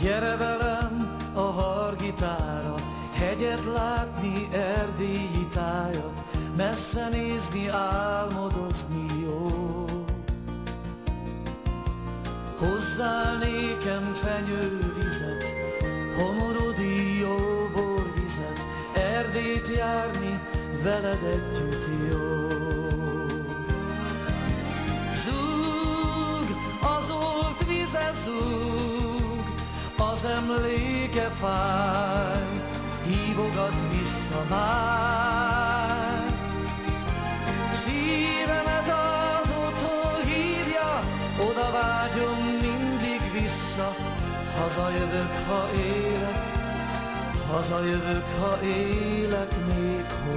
Gyere velem a hargitára, hegyet látni, erdélyi tájat, messze nézni, álmodozni jó. Hozzál nékem fenyővizet, homorodi jó borvizet, Erdét járni veled együtt jó. Emléke fáj, hívogat vissza már. Szívemet az otthon hívja, oda vágyom mindig vissza, hazajövök, ha élek, hazajövök, ha élek még hozzád.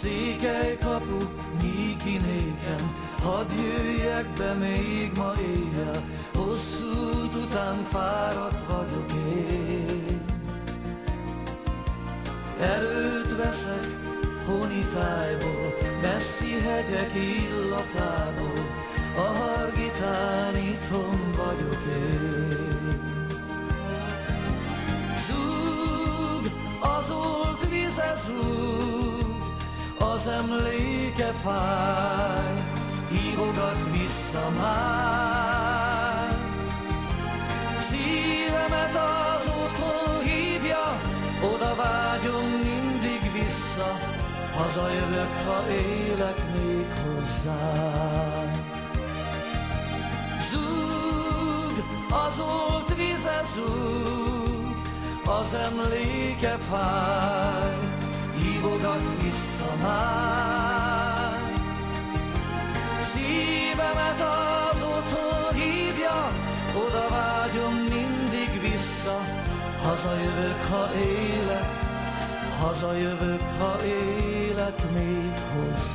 Székely kapu, nyíki nékem, hadd jöjjek be még ma éjjel, hosszú után fáradt vagyok én. Erőt veszek honitájból, messzi hegyek illatából, a hargitán itthon az emléke fáj, hívogat vissza már. Szívemet az otthon hívja, oda vágyom mindig vissza, hazajövök, ha élek még hozzád. Zúg, az olt vize zúg, az emléke fáj, hívogat vissza már. Szívemet az otthon hívja, oda vágyom mindig vissza, hazajövök, ha élek, hazajövök, ha élek még hozzád.